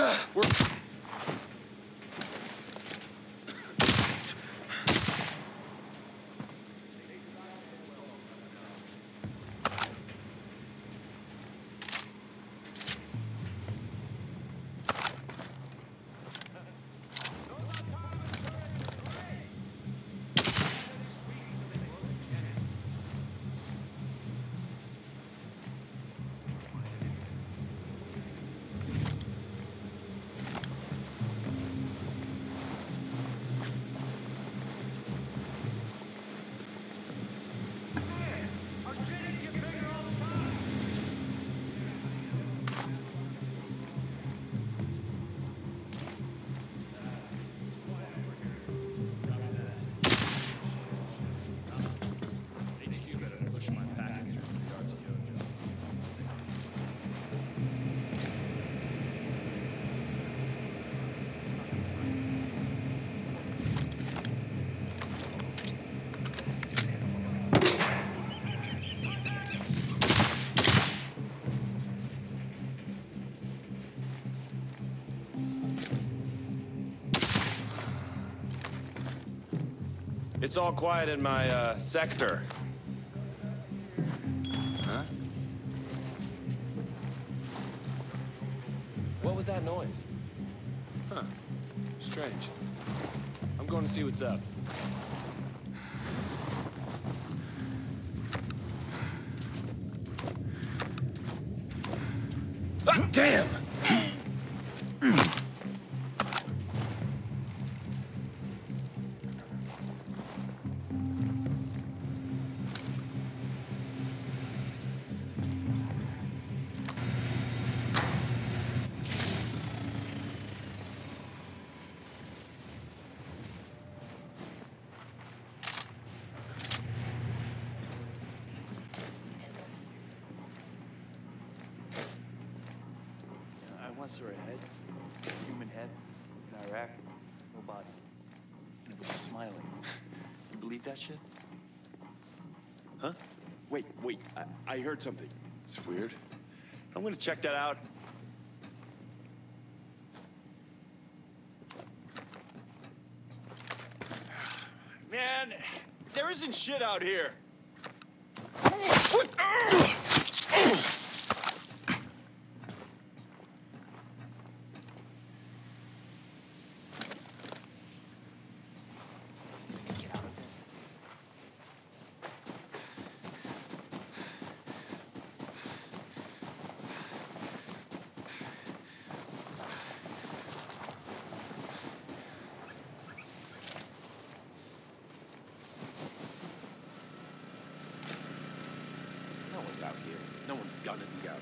We're... It's all quiet in my, uh, sector. Huh? What was that noise? Huh. Strange. I'm going to see what's up. Saw a head, a human head, in Iraq, no body. And it was smiling. You believe that shit? Huh? Wait, wait. I, I heard something. It's weird. I'm gonna check that out. Man, there isn't shit out here. Get No one's out here. No